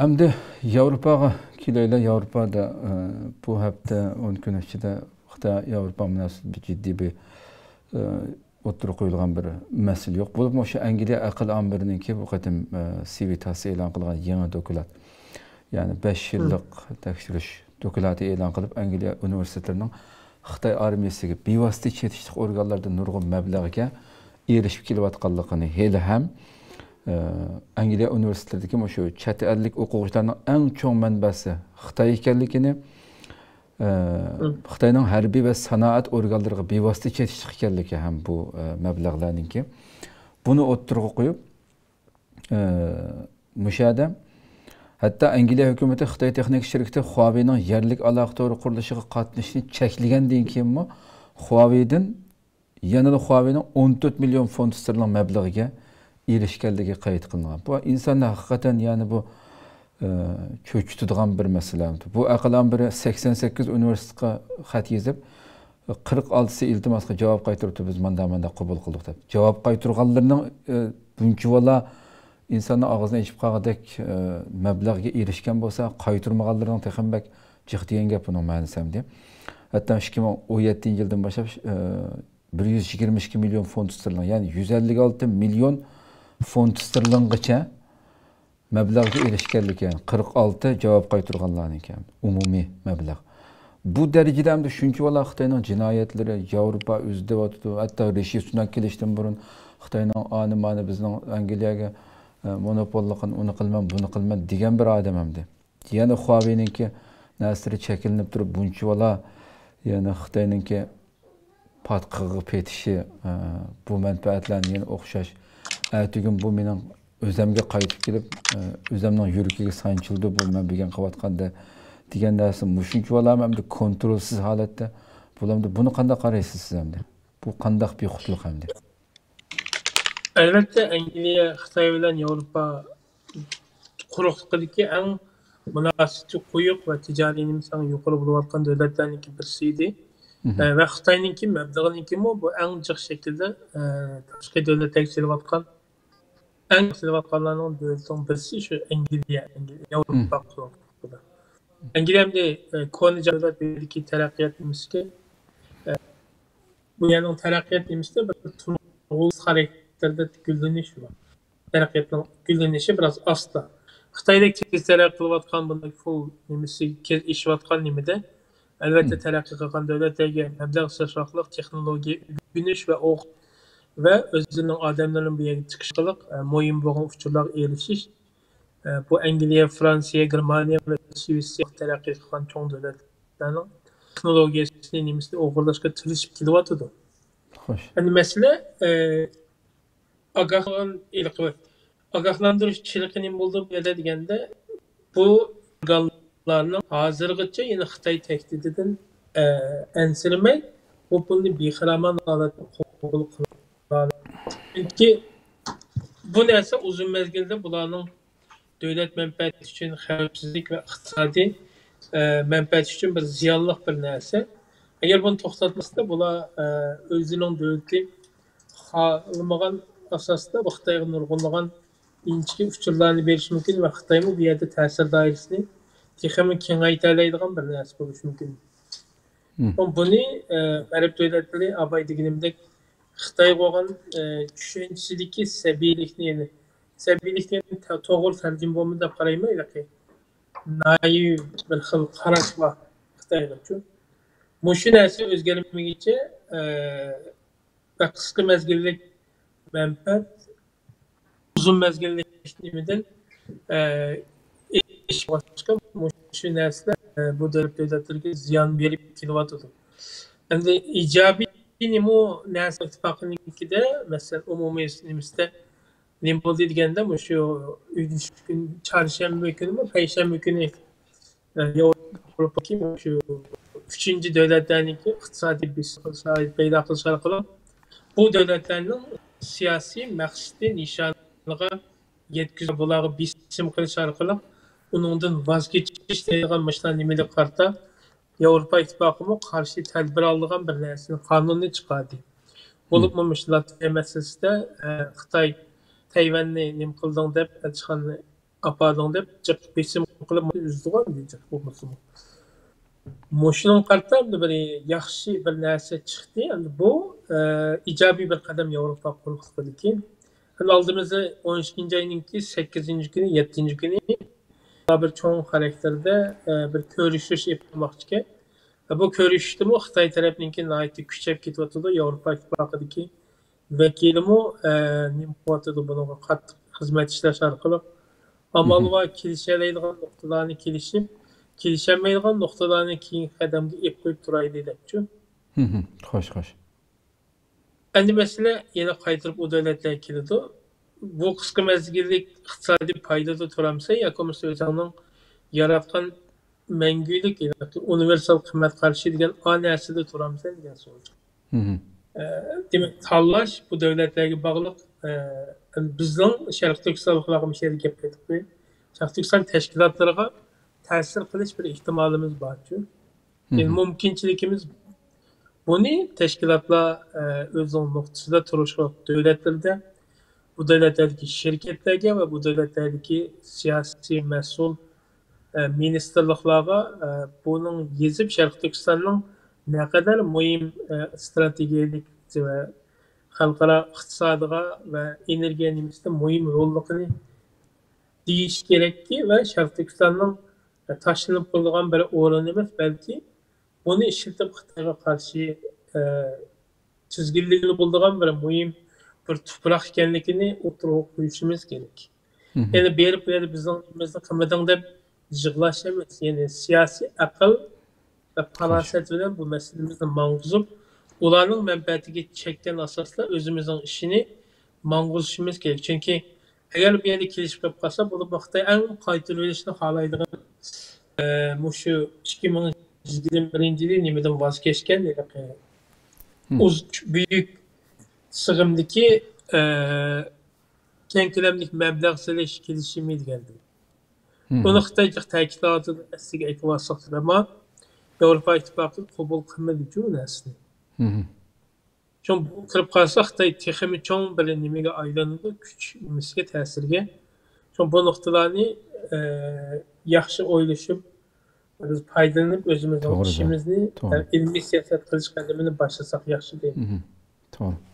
Əmdə Avropağa kiləylə Avropa da ə, e, bu həftə 10 gün əvvəldə Xitay Avropa münasibəti ciddi bir ə, oturuq qoyulğan bir məsələ yox. Bu məşə Əngiliya Aql Amirinin ki, bu qədim e, sivitası elan qılğan yeni dokulat. Yəni 5 illik təkşiriş dokulatı elan qılıb Əngiliya universitetlərinin Xitay armiyasına bevasitə yetişdirik orqanlarda nurgun məbləğə erişib kelyatqanlığını elə həm angliya universitetidagi shu chet ellik o'quvchilarning eng cho'ng manbasi xitoy ekanligini xitoyning harbiy va sanoat organlariga bevosita chetishlik ekanligi ham bu mablag'larniki buni o'ttirg'a qo'yib mushada hatto angliya hukumati xitoy texnik shirkati huaweining yerlik aloqa to'ri qurilishiga qatnashishni cheklagandan keyinmi huaweidan yanada huaweining o'n to'rt million funt sterling mablag'iga erishganligi qayd qilingan bu insonni haqiqatan ya'ni bu cho'chitadigan bir masala bu aqlan biri sakson sakkiz universitetga xat yozib qirq oltisi iltimosga javob qaytiribdi biz manda manda qabul qildik deb javob qaytirganlarning bunchavala insonni og'zini ichib qolgandek mablag'ga erishgan bo'lsa qaytirmaganlarning texmbak jiq degan gap buning ma'nosi ham hatto ikki ming o'n yettinchi yildan boshlab bir yuz yigirma ikki million ya'ni yuz ellik olti million funt sterlinggacha mablag'ga erishganligi qirq olti javob qaytarganlarni ekan umumiy mablag' bu darajada hamda shunchavala xitoyning jinoyatlari yevropa o'zidyapti hatto rishi sunak kelishdan burun xitoyning ani mani bizning angliyaga monopolligini uni qilman buni qilman degan bir odam hamda yana huaweiniki nasri chekilinib turib bunchavala yana xitoyninki patqig'i petishi bu manfaatlarni yana o'xshash ertagun bu mening o'zimga qaytib kelib o'zimning yuragiga sanchildi bu. Man bilgan qilayotganda degan narsa shunchalar hamda kontrolsiz holatda bularni buni qanday qaraysiz siz hamda bu qandaq bexudlik hamda albatta angliya xitoy bilan yevropa quruqliqidagi eng munosabati quyuq va tijoriy nimasi yuqori bo'layotgan davlatlarniki birisi edi va xitoyniki mablag'nikimi bu eng jiq shaklda tashqi davlatlarga kelayotgan eng kelayotganlarning davlatlarning birisi shu angliya yevropa angliya hamda koni davlat taraqqiyot nimasiga bu yerning taraqqiyot nimasida bir turg'uz xarakterda gullanish bor. Taraqqiyotning gullanishi biroz asta. Xitoydek tez taraqqiy qilayotgan bunday full nimasi ishlayotgan nimada? Albatta taraqqiy qilgan davlatlarga mablag' sarflashliq texnologiya o'rganish va o'q va o'zining odamlarini bu yerga chiqish qiliq mo'yin bo'lgan uchurlarga erishish bu angliya fransiya germaniya va shvetsiya taraqqiy qilgan cho'ng davlatlarning texnologiyasini nimasini o'g'irlashga tirishib kelyotidi xo'sh endi masala ogohlantirish chiliqi nima bo'ldi bu yerda deganda bu organlarning hozirgacha yana xitoy tahdididan ansirmay bu pulni bexiraman holatda qabul qiladi chunki bu narsa uzun mezgilda bularning davlat manfaati uchun xavfsizlik va iqtisodiy manfaat uchun bir ziyonli bir narsa. Agar buni to'xtatmasa bular o'zining davlati xohlamagan asosda bu xitoyga nurg'unlagan inchki uchurlarni berishi mumkin va xitoymi bu yerda ta'sir doirasini texmi kengaytiradigan bir narsa bo'lishi mumkin. Buni arab davlatlari abay deganimdek xitoy bo'lgan tushunchasidagi sabiylikni ya'ni sabiylikni to'g'ri tarjima bo'lmadi deb qarayman naiv bir xil qarash bor xitoyga uchun shu narsa o'zgarmaguncha qisqa mezgillik manfaat uzun mezgillik nimadan ish boshqa shu narsalar bu davlat davlatlarga ziyon berib kelyotidi endi ijobiy nima narsa ittifoqinikida masalan umumiy nemisda nima bo'ldi deganda shu kun chorshanba kunimi payshanba kuni e, shu uchinchi davlatlarniki iqtisodiy paydo qilish orqali bu davlatlarning siyosiy maqsadi nishoniga yetkazib bularga bisim qilish orqali uningdan voz kechish deydigan mishlar nimaga qarta yevropa ittifoqimi qarshi tadbir olgan bir narsani qonunni chiqardi bo'lib latviya masalasida xitoy tayvanni nima qilding deb elchixona apadın deb jiq besim qilib uzdigan jiq bo'lmasa Muşunun qartab bir yaxshi bir narsa chiqdi. Endi bu e, ijobiy bir qadam Yevropa qildiki. Endi oldimizda 12 oyninki 8 kuni, 7 kuni bir cho'ng xarakterda e, bir ko'rishish yapmoqchi ekan. E, bu ko'rishdimi Xitoy nihoyatda kuchayib ketyotidi. Yevropa ittifoqidagi vakilimi nima qilyotidi buni qattiq xizmat ishlash orqali amal va kelishalaydigan nuqtalarni kelishib kelisholmaydigan nuqtalarni keyingi qadamga ep qo'yib turayli debchi xo'sh xo'sh endi masala yana qaytirib u davlatlarga keladi bu qisqa mezgillik iqtisodiy foydada turamsa yoki bo'lmasa o'zingning yaratgan mangulik universal qimmat qarshi degan a narsada turamsa degan savol demak tanlash bu davlatlarga bog'liq. Bizning sharq turkiston gap ketib sharq turkiston tashkilotlariga ta'sir qilish bir ehtimolimiz borchu mumkinchiligimiz buni tashkilotlar o'zining nuqtasida turishga davlatlarda bu devletlerdeki şirketlerge ve bu devletlerdeki siyasi mesul e, ministerliklarga e, bunun Yezib Şarkı Türkistan'ın ne kadar mühim e, stratejik ve halkara iktisadıga ve enerji nimisinde mühim rolluğunu deyiş gerek ki ve Şarkı Türkistan'ın e, taşınıp bulduğun bir oranı emas belki bunu işletip Xitoyga karşı e, çizgilliğini bulduğun bir mühim bir tuproq ekanligini o'tirg'a qo'yishimiz kerak. Ya'ni berib berib bizning qilmading deb yig'lash emas ya'ni siyosiy aql va farosat bilan bu masalamizni mang'izib ularning manfaatiga chekkan asosda o'zimizning ishini mang'izishimiz kerak. Chunki agar bu yerda kelishib qolib qolsa bu xitoy eng qaytirib olishni xohlaydigan shu ikki ming yigirma birinchi yili nimadan voz kechgan o'z buyuk sig'imdagi keng ko'lamli mablag' silish kelishimi degandi buni xitoy ta'kidladi asliga olsak ammo yevropa ittifoqi qabul qilmadi shu narsani chun bu kirib qolsa xitoy texmi cho'ng bir nimaga aylanadi kuch nimasiga ta'sirga chun bu nuqtalarni yaxshi o'ylashib biz foydalanib o'zimizni ishimizni ilmiy siyosat qilish qadamini boshlasak yaxshi deyman to'g'ri